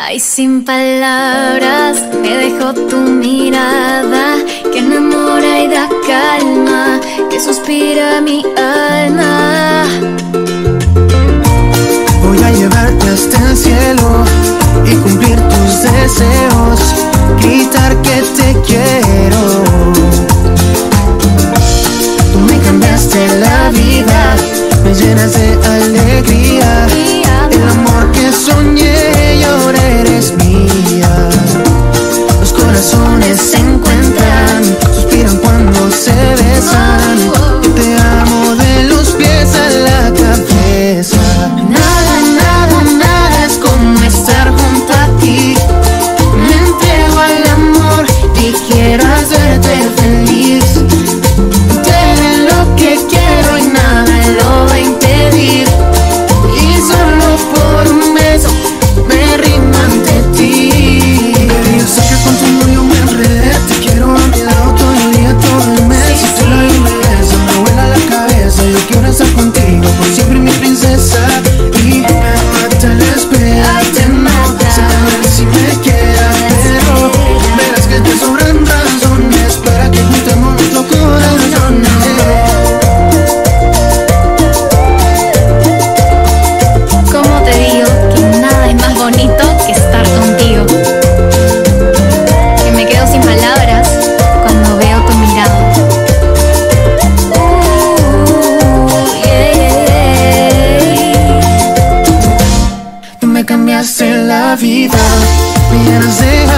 Ay, sin palabras me dejó tu mirada que enamora y da calma, que suspira mi alma. Voy a llevarte hasta el cielo y cumplir tus deseos, gritar que te quiero. Tú me cambiaste la vida, me llenas de alegría, el amor que soñé. inside. vida. Menos errar